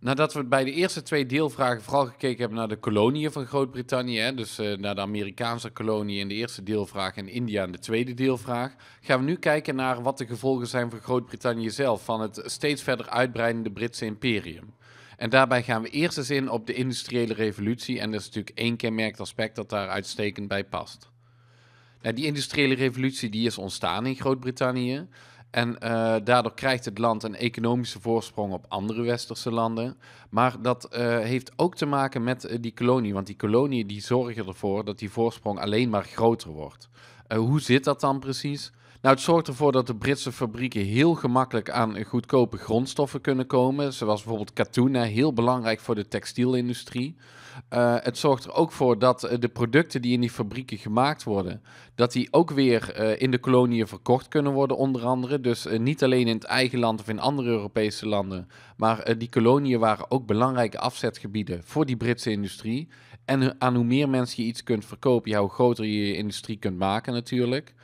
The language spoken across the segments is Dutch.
Nadat we bij de eerste twee deelvragen vooral gekeken hebben naar de koloniën van Groot-Brittannië, dus uh, naar de Amerikaanse kolonie in de eerste deelvraag en India in de tweede deelvraag, gaan we nu kijken naar wat de gevolgen zijn voor Groot-Brittannië zelf van het steeds verder uitbreidende Britse imperium. En daarbij gaan we eerst eens in op de industriële revolutie en dat is natuurlijk één kenmerkend aspect dat daar uitstekend bij past. Nou, die industriële revolutie die is ontstaan in Groot-Brittannië. En uh, daardoor krijgt het land een economische voorsprong op andere westerse landen. Maar dat uh, heeft ook te maken met uh, die kolonie. Want die koloniën die zorgen ervoor dat die voorsprong alleen maar groter wordt. hoe zit dat dan precies? Nou, het zorgt ervoor dat de Britse fabrieken heel gemakkelijk aan goedkope grondstoffen kunnen komen. Zoals bijvoorbeeld katoen, heel belangrijk voor de textielindustrie. Uh, het zorgt er ook voor dat uh, de producten die in die fabrieken gemaakt worden, dat die ook weer uh, in de koloniën verkocht kunnen worden, onder andere. Dus niet alleen in het eigen land of in andere Europese landen, maar die koloniën waren ook belangrijke afzetgebieden voor die Britse industrie. En aan hoe meer mensen je iets kunt verkopen, hoe groter je je industrie kunt maken natuurlijk.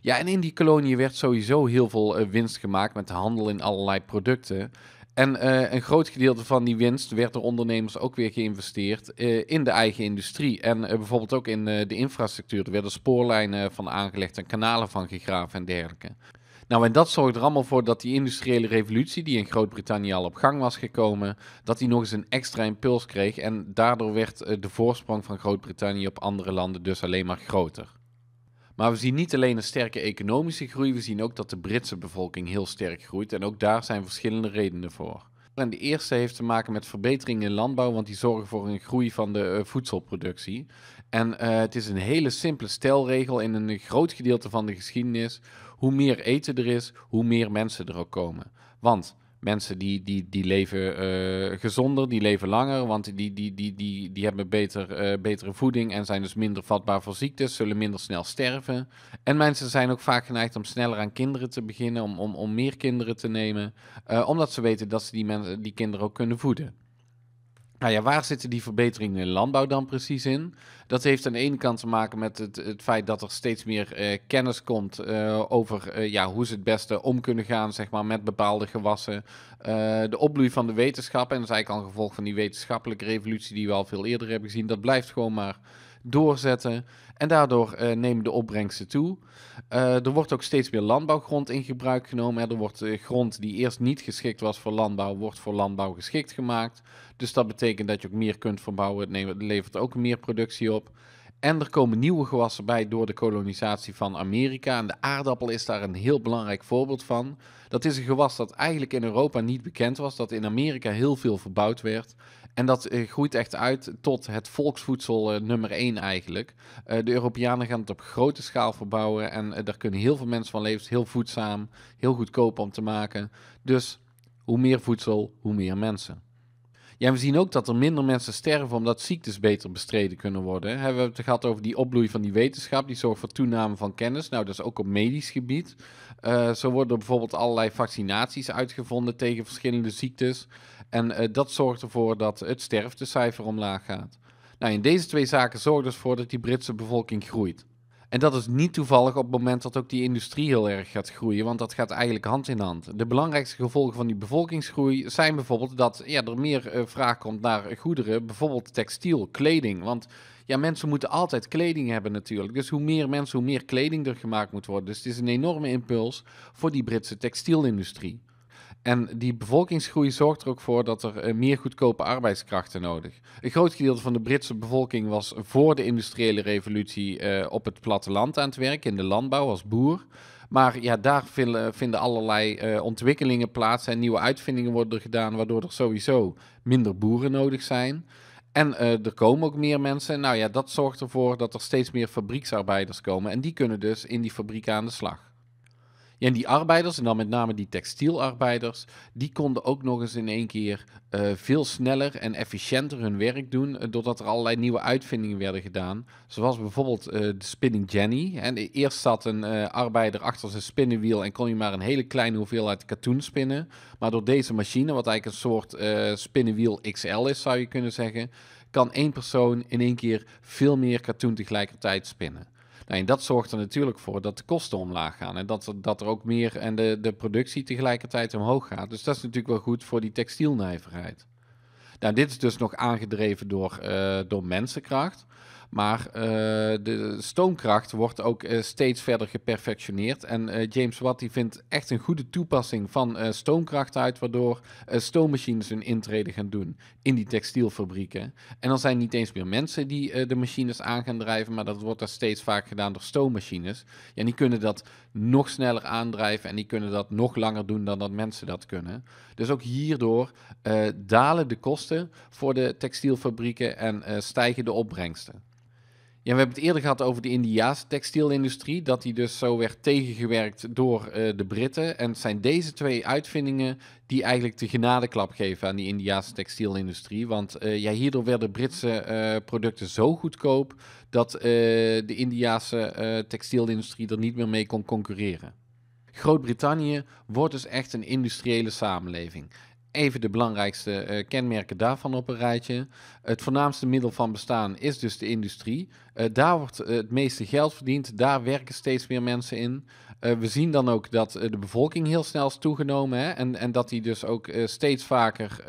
Ja, en in die koloniën werd sowieso heel veel winst gemaakt met de handel in allerlei producten. En uh, een groot gedeelte van die winst werd door ondernemers ook weer geïnvesteerd uh, in de eigen industrie. En uh, bijvoorbeeld ook in de infrastructuur. Er werden spoorlijnen van aangelegd en kanalen van gegraven en dergelijke. Nou, en dat zorgde er allemaal voor dat die industriële revolutie, die in Groot-Brittannië al op gang was gekomen, dat die nog eens een extra impuls kreeg. En daardoor werd de voorsprong van Groot-Brittannië op andere landen dus alleen maar groter. Maar we zien niet alleen een sterke economische groei, we zien ook dat de Britse bevolking heel sterk groeit. En ook daar zijn verschillende redenen voor. En de eerste heeft te maken met verbeteringen in landbouw, want die zorgen voor een groei van de uh, voedselproductie. En uh, het is een hele simpele stelregel in een groot gedeelte van de geschiedenis. Hoe meer eten er is, hoe meer mensen er ook komen. Want mensen die, die, die leven uh, gezonder, die leven langer, want die, die, die, die, die hebben beter, uh, betere voeding en zijn dus minder vatbaar voor ziektes, zullen minder snel sterven. En mensen zijn ook vaak geneigd om sneller aan kinderen te beginnen, om, om, om meer kinderen te nemen, uh, omdat ze weten dat ze die, mensen, die kinderen ook kunnen voeden. Nou ja, waar zitten die verbeteringen in landbouw dan precies in? Dat heeft aan de ene kant te maken met het, het feit dat er steeds meer uh, kennis komt uh, over uh, ja, hoe ze het beste om kunnen gaan zeg maar, met bepaalde gewassen. de opbloei van de wetenschap, en dat is eigenlijk al een gevolg van die wetenschappelijke revolutie die we al veel eerder hebben gezien, dat blijft gewoon maar doorzetten. En daardoor uh, nemen de opbrengsten toe. Uh, er wordt ook steeds meer landbouwgrond in gebruik genomen. Er wordt uh, grond die eerst niet geschikt was voor landbouw, wordt voor landbouw geschikt gemaakt. Dus dat betekent dat je ook meer kunt verbouwen. Het levert ook meer productie op. En er komen nieuwe gewassen bij door de kolonisatie van Amerika. En de aardappel is daar een heel belangrijk voorbeeld van. Dat is een gewas dat eigenlijk in Europa niet bekend was, dat in Amerika heel veel verbouwd werd. En dat uh, groeit echt uit tot het volksvoedsel uh, nummer 1 eigenlijk. Uh, de Europeanen gaan het op grote schaal verbouwen en daar kunnen heel veel mensen van leven. Heel voedzaam, heel goedkoop om te maken. Dus hoe meer voedsel, hoe meer mensen. Ja, we zien ook dat er minder mensen sterven omdat ziektes beter bestreden kunnen worden. We hebben het gehad over die opbloei van die wetenschap, die zorgt voor toename van kennis. Nou, dat is ook op medisch gebied. Uh, zo worden bijvoorbeeld allerlei vaccinaties uitgevonden tegen verschillende ziektes. En uh, dat zorgt ervoor dat het sterftecijfer omlaag gaat. Nou, in deze twee zaken zorgt dus voor dat die Britse bevolking groeit. En dat is niet toevallig op het moment dat ook die industrie heel erg gaat groeien, want dat gaat eigenlijk hand in hand. De belangrijkste gevolgen van die bevolkingsgroei zijn bijvoorbeeld dat ja, er meer uh, vraag komt naar goederen, bijvoorbeeld textiel, kleding. Want ja, mensen moeten altijd kleding hebben natuurlijk. Dus hoe meer mensen, hoe meer kleding er gemaakt moet worden. Dus het is een enorme impuls voor die Britse textielindustrie. En die bevolkingsgroei zorgt er ook voor dat er uh, meer goedkope arbeidskrachten nodig. Een groot gedeelte van de Britse bevolking was voor de industriële revolutie uh, op het platteland aan het werk, in de landbouw als boer. Maar ja, daar vinden, allerlei uh, ontwikkelingen plaats en nieuwe uitvindingen worden gedaan, waardoor er sowieso minder boeren nodig zijn. En er komen ook meer mensen. Nou ja, dat zorgt ervoor dat er steeds meer fabrieksarbeiders komen. En die kunnen dus in die fabriek aan de slag. En die arbeiders, en dan met name die textielarbeiders, die konden ook nog eens in één keer uh, veel sneller en efficiënter hun werk doen, uh, doordat er allerlei nieuwe uitvindingen werden gedaan. Zoals bijvoorbeeld uh, de spinning jenny. En eerst zat een arbeider achter zijn spinnenwiel en kon hij maar een hele kleine hoeveelheid katoen spinnen. Maar door deze machine, wat eigenlijk een soort spinnenwiel XL is, zou je kunnen zeggen, kan één persoon in één keer veel meer katoen tegelijkertijd spinnen. Nou, en dat zorgt er natuurlijk voor dat de kosten omlaag gaan. En dat dat er ook meer en de, de productie tegelijkertijd omhoog gaat. Dus dat is natuurlijk wel goed voor die textielnijverheid. Nou, dit is dus nog aangedreven door, door mensenkracht. Maar uh, de stoomkracht wordt ook uh, steeds verder geperfectioneerd. En uh, James Watt die vindt echt een goede toepassing van stoomkracht uit, waardoor stoommachines hun intrede gaan doen in die textielfabrieken. En dan zijn niet eens meer mensen die de machines aan gaan drijven, maar dat wordt dan steeds vaak gedaan door stoommachines. Ja, die kunnen dat nog sneller aandrijven en die kunnen dat nog langer doen dan dat mensen dat kunnen. Dus ook hierdoor dalen de kosten voor de textielfabrieken en stijgen de opbrengsten. Ja, we hebben het eerder gehad over de Indiaanse textielindustrie, dat die dus zo werd tegengewerkt door uh, de Britten. En het zijn deze twee uitvindingen die eigenlijk de genadeklap geven aan die Indiaanse textielindustrie. Want uh, ja, hierdoor werden Britse uh, producten zo goedkoop dat de Indiaanse textielindustrie er niet meer mee kon concurreren. Groot-Brittannië wordt dus echt een industriële samenleving even de belangrijkste uh, kenmerken daarvan op een rijtje. Het voornaamste middel van bestaan is dus de industrie. Uh, daar wordt uh, het meeste geld verdiend, daar werken steeds meer mensen in. we zien dan ook dat de bevolking heel snel is toegenomen hè? En, en dat die dus ook steeds vaker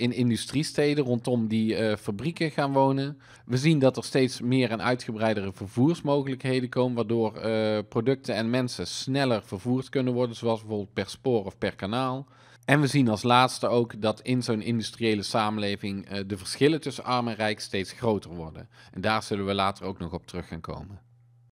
in industriesteden rondom die fabrieken gaan wonen. We zien dat er steeds meer en uitgebreidere vervoersmogelijkheden komen, waardoor producten en mensen sneller vervoerd kunnen worden, zoals bijvoorbeeld per spoor of per kanaal. En we zien als laatste ook dat in zo'n industriële samenleving uh, de verschillen tussen arm en rijk steeds groter worden. En daar zullen we later ook nog op terug gaan komen.